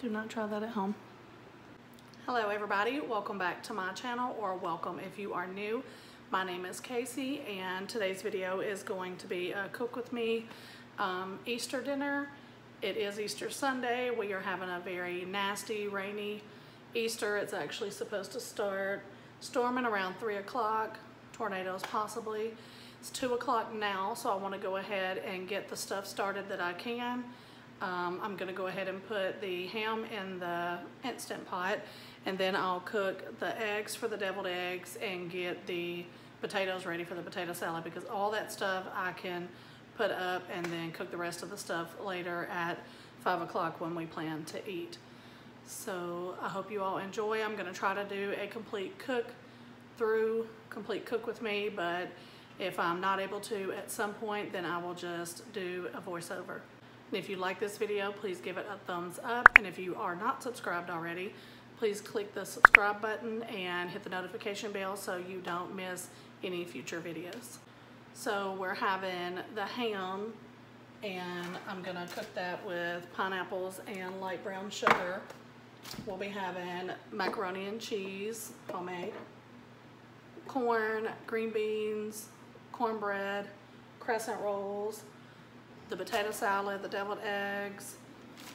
Do not try that at home. Hello everybody, welcome back to my channel or welcome if you are new. My name is Casey and today's video is going to be a cook with me um, Easter dinner. It is Easter Sunday. We are having a very nasty, rainy Easter. It's actually supposed to start storming around 3 o'clock, tornadoes possibly. It's 2 o'clock now, so I want to go ahead and get the stuff started that I can. Um, I'm going to go ahead and put the ham in the Instant Pot, and then I'll cook the eggs for the deviled eggs and get the potatoes ready for the potato salad because all that stuff I can put up and then cook the rest of the stuff later at 5 o'clock when we plan to eat. So I hope you all enjoy. I'm going to try to do a complete cook through, complete cook with me, but if I'm not able to at some point, then I will just do a voiceover. If you like this video, please give it a thumbs up. And if you are not subscribed already, please click the subscribe button and hit the notification bell so you don't miss any future videos. So we're having the ham and I'm gonna cook that with pineapples and light brown sugar. We'll be having macaroni and cheese, homemade, corn, green beans, cornbread, crescent rolls, the potato salad, the deviled eggs,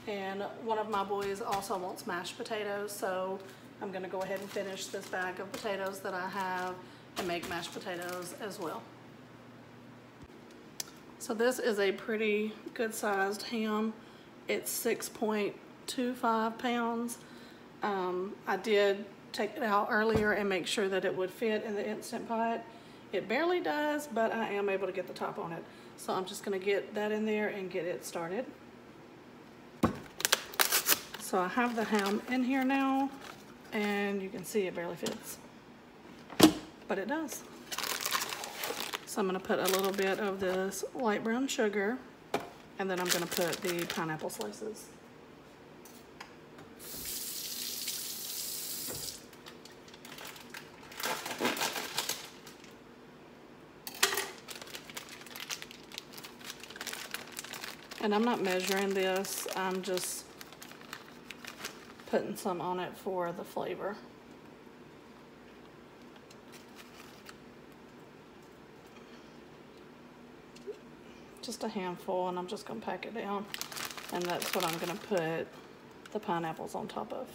and one of my boys also wants mashed potatoes, so I'm gonna go ahead and finish this bag of potatoes that I have and make mashed potatoes as well. So this is a pretty good sized ham. It's 6.25 pounds. Um, I did take it out earlier and make sure that it would fit in the Instant Pot. It barely does, but I am able to get the top on it. So I'm just gonna get that in there and get it started. So I have the ham in here now and you can see it barely fits, but it does. So I'm gonna put a little bit of this light brown sugar and then I'm gonna put the pineapple slices. And I'm not measuring this, I'm just putting some on it for the flavor. Just a handful and I'm just gonna pack it down. And that's what I'm gonna put the pineapples on top of.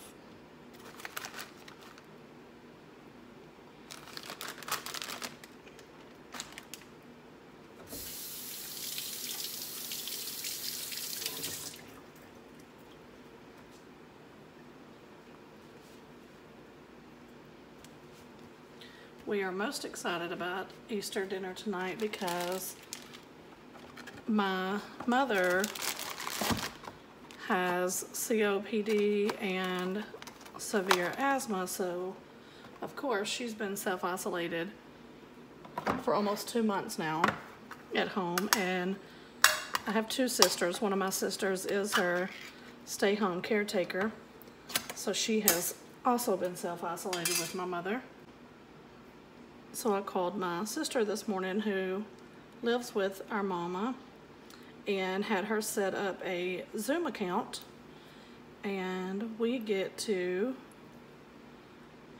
We are most excited about Easter dinner tonight because my mother has COPD and severe asthma, so of course she's been self-isolated for almost two months now at home and I have two sisters. One of my sisters is her stay-home caretaker, so she has also been self-isolated with my mother. So I called my sister this morning who lives with our mama and had her set up a Zoom account and we get to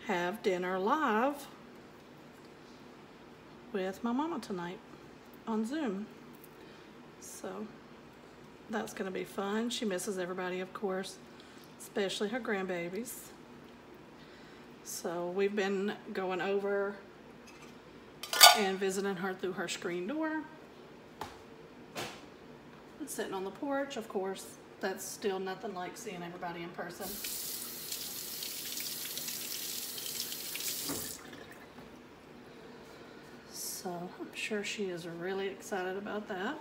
have dinner live with my mama tonight on Zoom. So that's gonna be fun. She misses everybody, of course, especially her grandbabies. So we've been going over and visiting her through her screen door. And sitting on the porch, of course, that's still nothing like seeing everybody in person. So I'm sure she is really excited about that.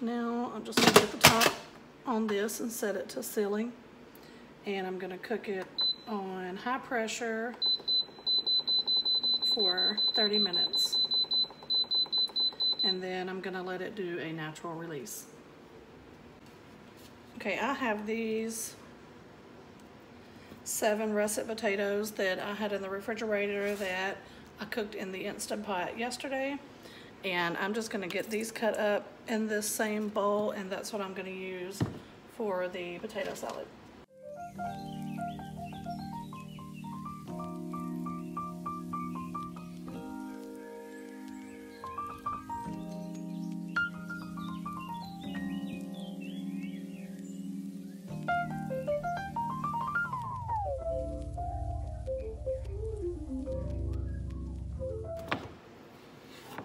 Now I'm just gonna get the top on this and set it to sealing. And I'm gonna cook it on high pressure for 30 minutes. And then I'm gonna let it do a natural release. Okay, I have these seven russet potatoes that I had in the refrigerator that I cooked in the Instant Pot yesterday. And I'm just gonna get these cut up in this same bowl and that's what I'm gonna use for the potato salad.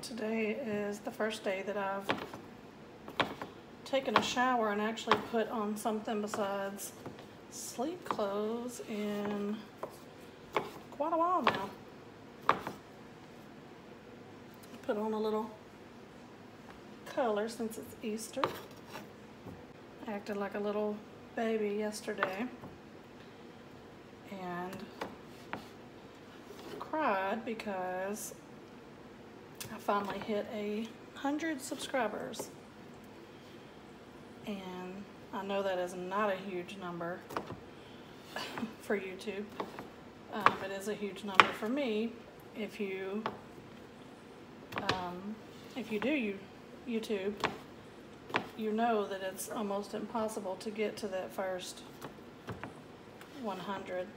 Today is the first day that I've taken a shower and actually put on something besides sleep clothes in quite a while now. Put on a little color since it's Easter. I acted like a little baby yesterday and cried because I finally hit a hundred subscribers. And I know that is not a huge number for YouTube. Um, it is a huge number for me if you um, if you do you YouTube you know that it's almost impossible to get to that first 100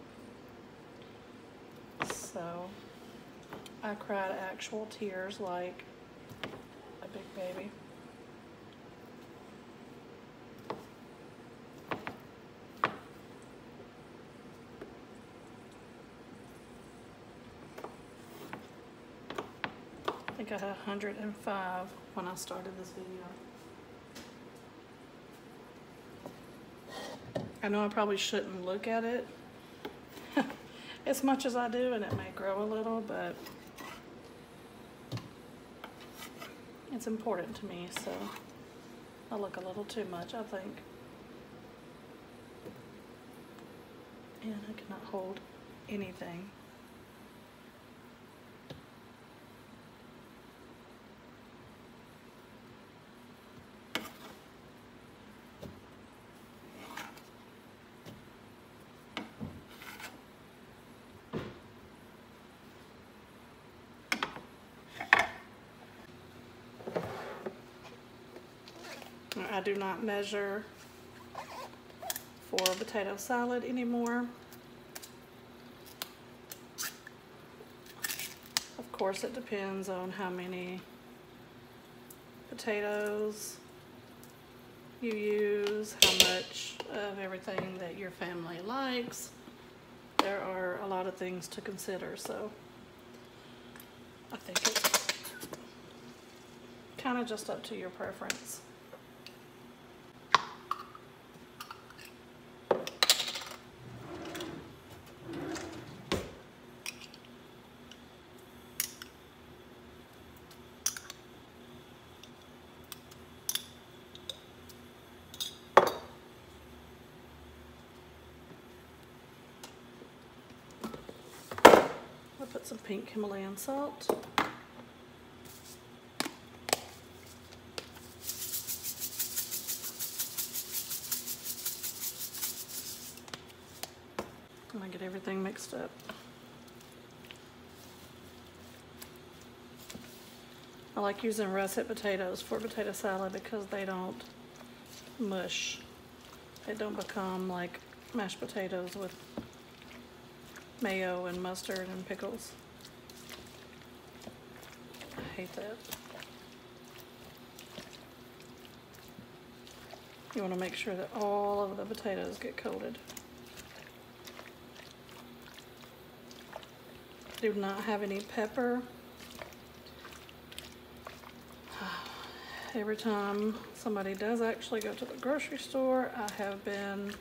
so I cried actual tears like a big baby. I think I had 105 when I started this video. I know I probably shouldn't look at it as much as I do and it may grow a little, but It's important to me, so I look a little too much, I think. And I cannot hold anything. I do not measure for potato salad anymore. Of course, it depends on how many potatoes you use, how much of everything that your family likes. There are a lot of things to consider, so I think it's kind of just up to your preference. put some pink Himalayan salt. I'm gonna get everything mixed up. I like using russet potatoes for potato salad because they don't mush. They don't become like mashed potatoes with mayo and mustard and pickles. I hate that. You want to make sure that all of the potatoes get coated. Do not have any pepper. Every time somebody does actually go to the grocery store, I have been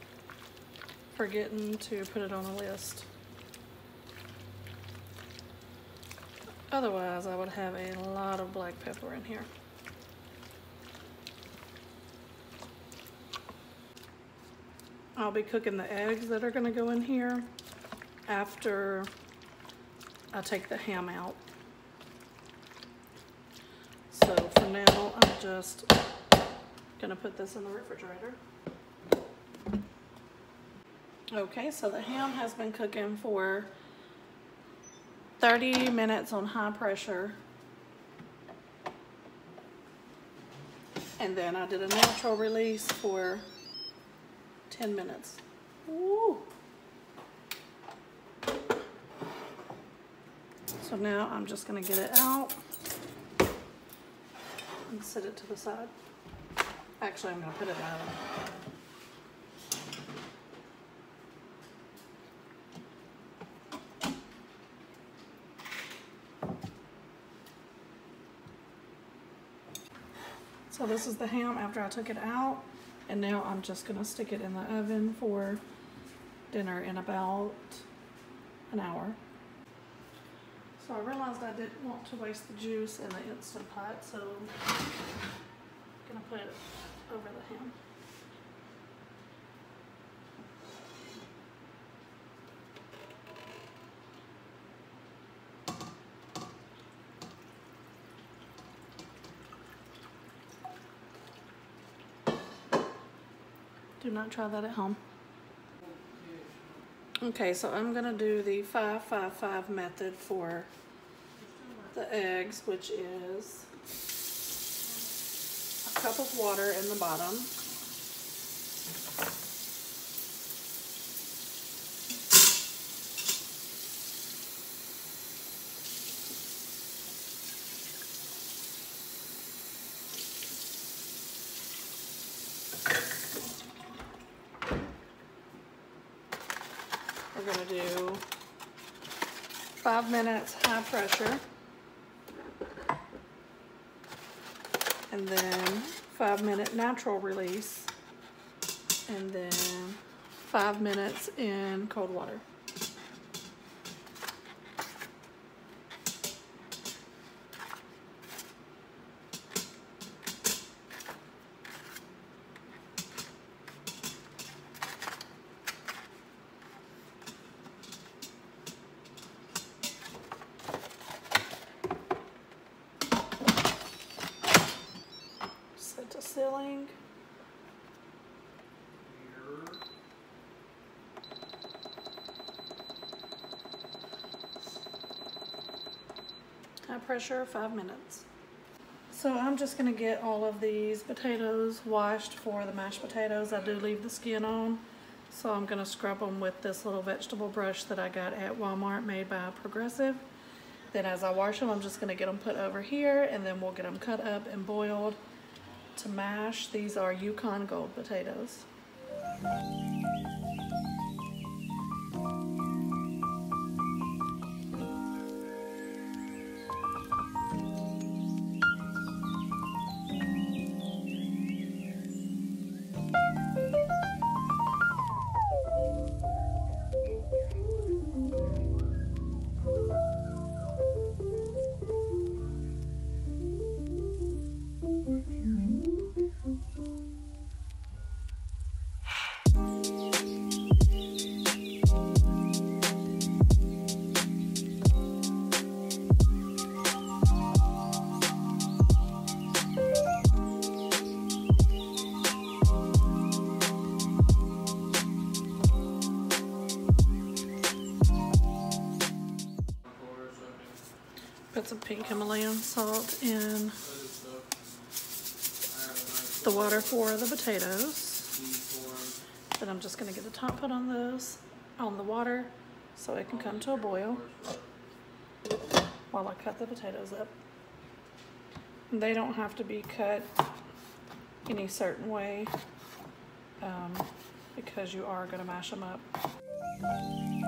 forgetting to put it on a list. Otherwise, I would have a lot of black pepper in here. I'll be cooking the eggs that are gonna go in here after I take the ham out. So for now, I'm just gonna put this in the refrigerator. Okay, so the ham has been cooking for 30 minutes on high pressure. And then I did a natural release for 10 minutes. So now I'm just gonna get it out and set it to the side. Actually, I'm gonna put it oven. This is the ham after I took it out. And now I'm just gonna stick it in the oven for dinner in about an hour. So I realized I didn't want to waste the juice in the Instant Pot, so I'm gonna put it over the ham. Do not try that at home. Okay, so I'm gonna do the five, five, five method for the eggs, which is a cup of water in the bottom. We're gonna do five minutes high pressure. And then five minute natural release. And then five minutes in cold water. Set to sealing. High pressure, five minutes. So I'm just gonna get all of these potatoes washed for the mashed potatoes. I do leave the skin on. So I'm gonna scrub them with this little vegetable brush that I got at Walmart made by Progressive. Then as I wash them, I'm just gonna get them put over here and then we'll get them cut up and boiled to mash. These are Yukon Gold potatoes. Water for the potatoes. Then I'm just gonna get the top put on those, on the water, so it can come to a boil while I cut the potatoes up. They don't have to be cut any certain way um, because you are gonna mash them up.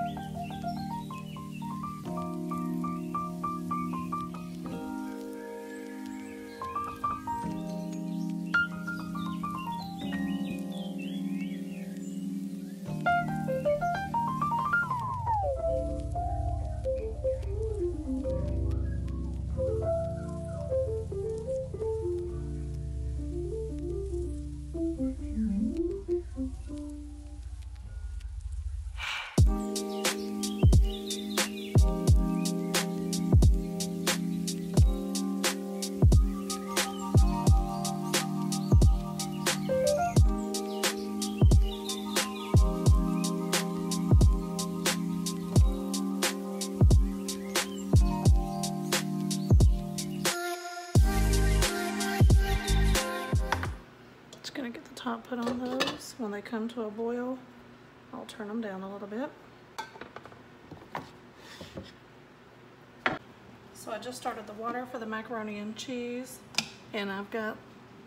Come to a boil, I'll turn them down a little bit. So I just started the water for the macaroni and cheese, and I've got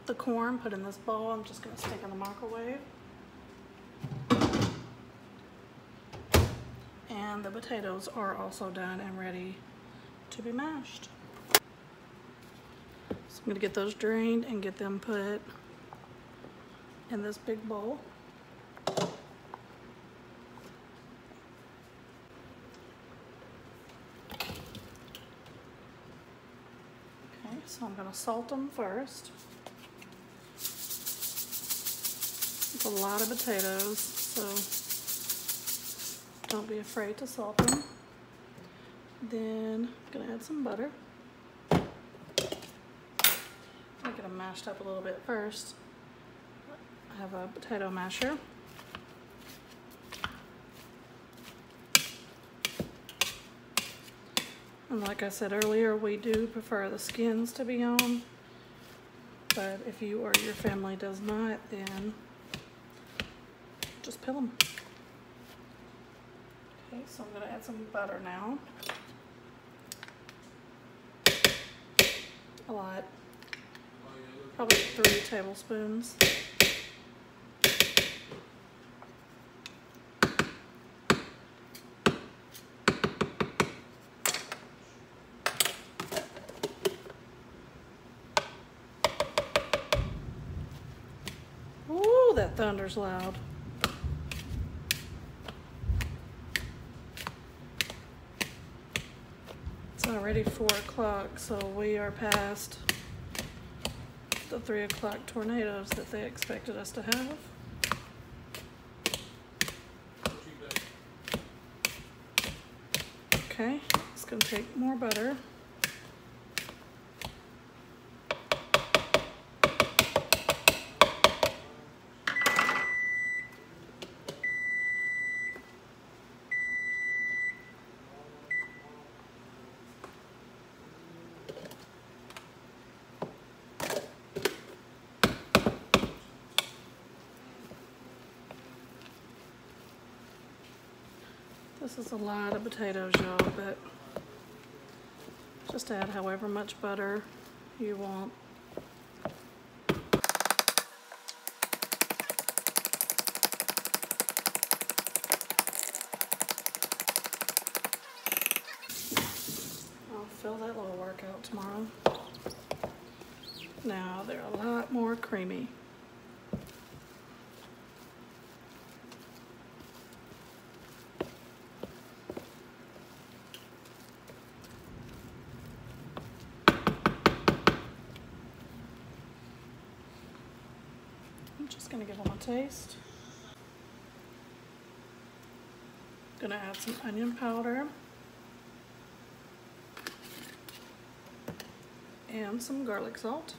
the corn put in this bowl. I'm just gonna stick in the microwave. And the potatoes are also done and ready to be mashed. So I'm gonna get those drained and get them put in this big bowl. Okay, so I'm gonna salt them first. It's a lot of potatoes, so don't be afraid to salt them. Then I'm gonna add some butter. I'm get them mashed up a little bit first. I have a potato masher. And like I said earlier, we do prefer the skins to be on. But if you or your family does not, then just peel them. Okay, so I'm gonna add some butter now. A lot. Probably three tablespoons. Thunder's loud. It's already four o'clock, so we are past the three o'clock tornadoes that they expected us to have. Okay, it's gonna take more butter. This is a lot of potatoes, y'all, but just add however much butter you want. I'll fill that little workout tomorrow. Now they're a lot more creamy. I'm just taste. Gonna add some onion powder. And some garlic salt.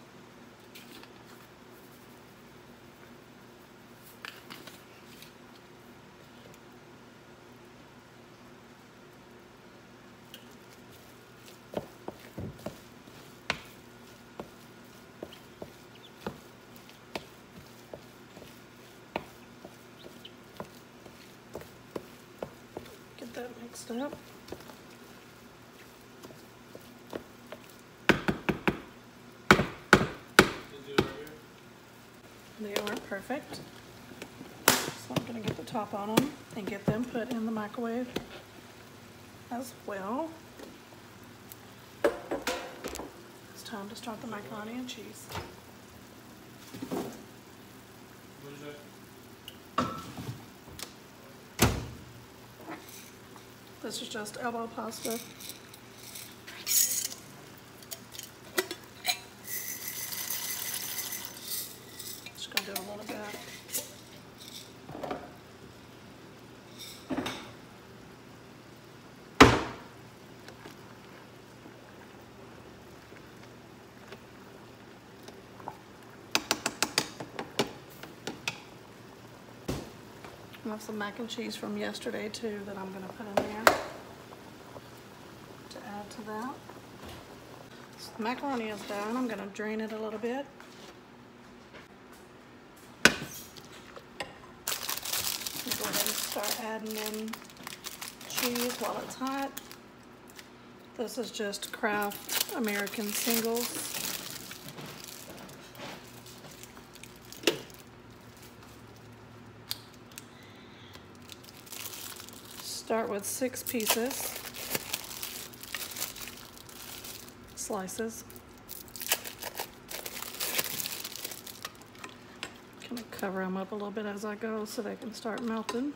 Get that mixed up. They aren't perfect. So I'm gonna get the top on them and get them put in the microwave as well. It's time to start the macaroni and cheese. This is just elbow pasta. Just gonna do a little bit. I have some mac and cheese from yesterday too that I'm gonna put macaroni is done. I'm going to drain it a little bit. Go ahead and start adding in cheese while it's hot. This is just Kraft American Singles. Start with six pieces. Slices. Kind of cover them up a little bit as I go so they can start melting.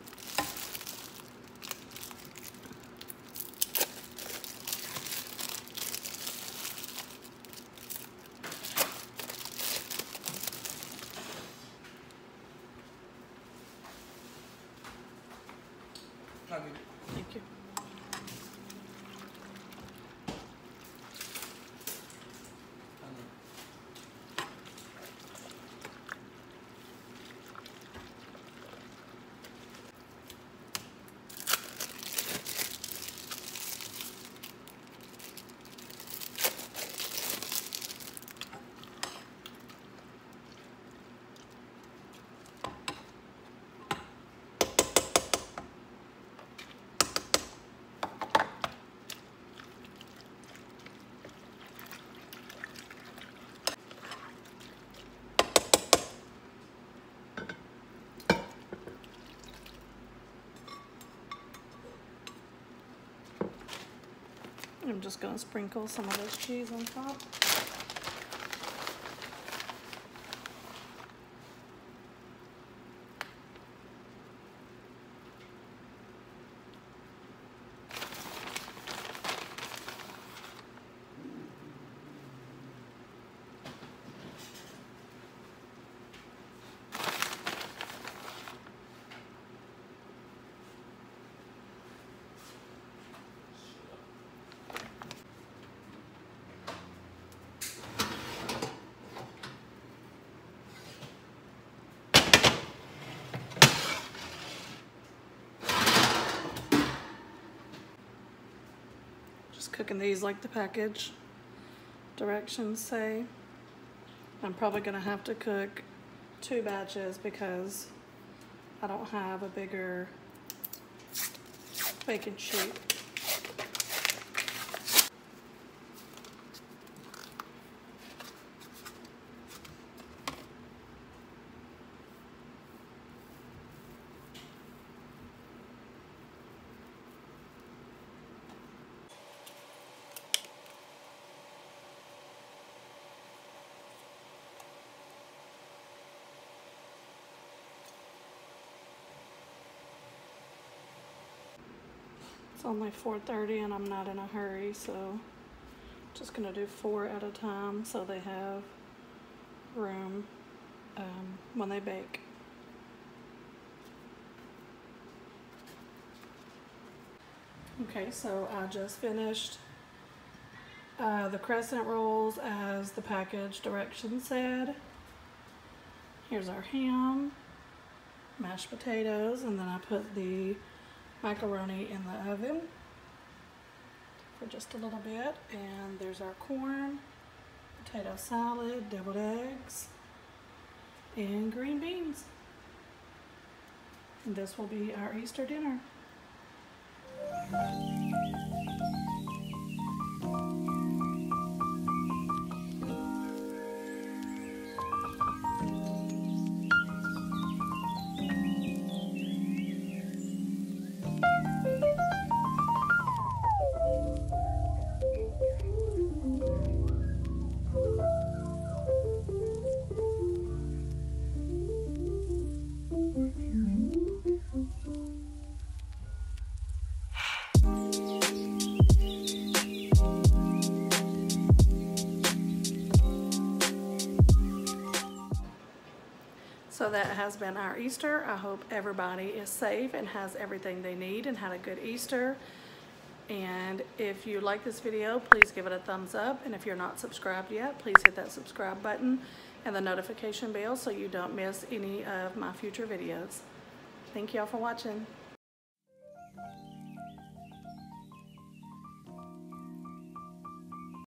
I'm just gonna sprinkle some of this cheese on top. Just cooking these like the package directions say. I'm probably gonna have to cook two batches because I don't have a bigger baking sheet. It's only 4.30 and I'm not in a hurry, so just gonna do four at a time so they have room um, when they bake. Okay, so I just finished uh, the crescent rolls as the package directions said. Here's our ham, mashed potatoes, and then I put the macaroni in the oven for just a little bit. And there's our corn, potato salad, deviled eggs, and green beans. And this will be our Easter dinner. That has been our Easter. I hope everybody is safe and has everything they need and had a good Easter. And if you like this video, please give it a thumbs up. And if you're not subscribed yet, please hit that subscribe button and the notification bell so you don't miss any of my future videos. Thank y'all for watching.